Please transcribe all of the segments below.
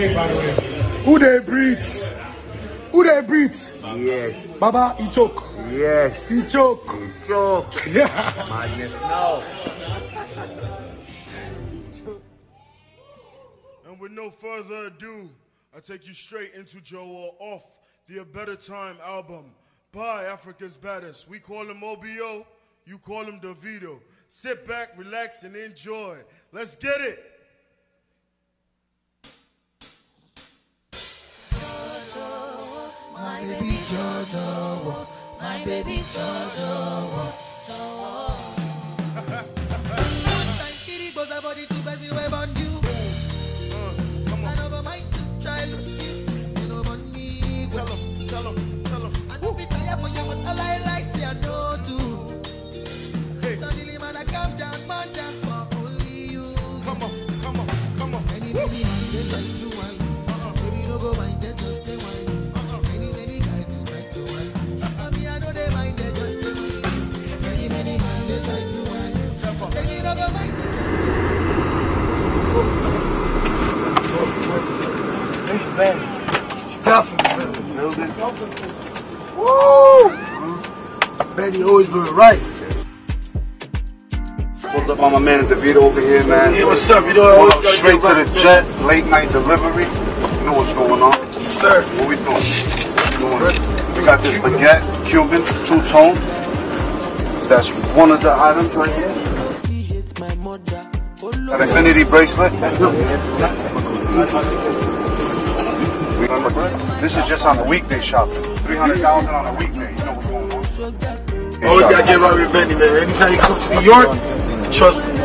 Who they breathe? Who they breathe? Yes, Baba, he choke. yes. He choke. He choke. Yeah. Madness now. And with no further ado, I take you straight into Jowo off the A Better Time album by Africa's Baddest. We call him OBO, you call him Davido. Sit back, relax, and enjoy. Let's get it. My baby Jojo, my baby Jojo. One time kitty goes about the two best you on you. I never mind to try to see you know on me. Tell him, tell him, tell him. I don't be tired for you, but all I like say I know too. Hey, Suddenly man I calm down, man down for only you. come on, come on, come on. Many many they try to wine, baby no go mind they just stay wine. Woo! Betty always do it right. Pulled up on my man David over here, man. Hey, what's up? You know, I always straight to right, the jet, late night delivery. You know what's going on. Sir. What we doing? doing we got this baguette, Cuban, two tone. That's one of the items right here. That infinity bracelet. This is just on the weekday shopping. 300000 on a weekday. You know what's going on. Always gotta get right with Benny, man. Anytime you come to New York, trust me.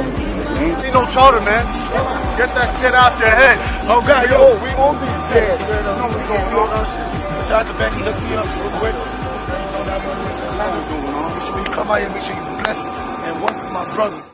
Ain't no charter, man. Get that shit out your head. Oh God, yo, we won't be dead. No, we gonna do that shit. Shout out to Benny, look me up real quick. Make sure you come out here, make sure you bless and work with my brother.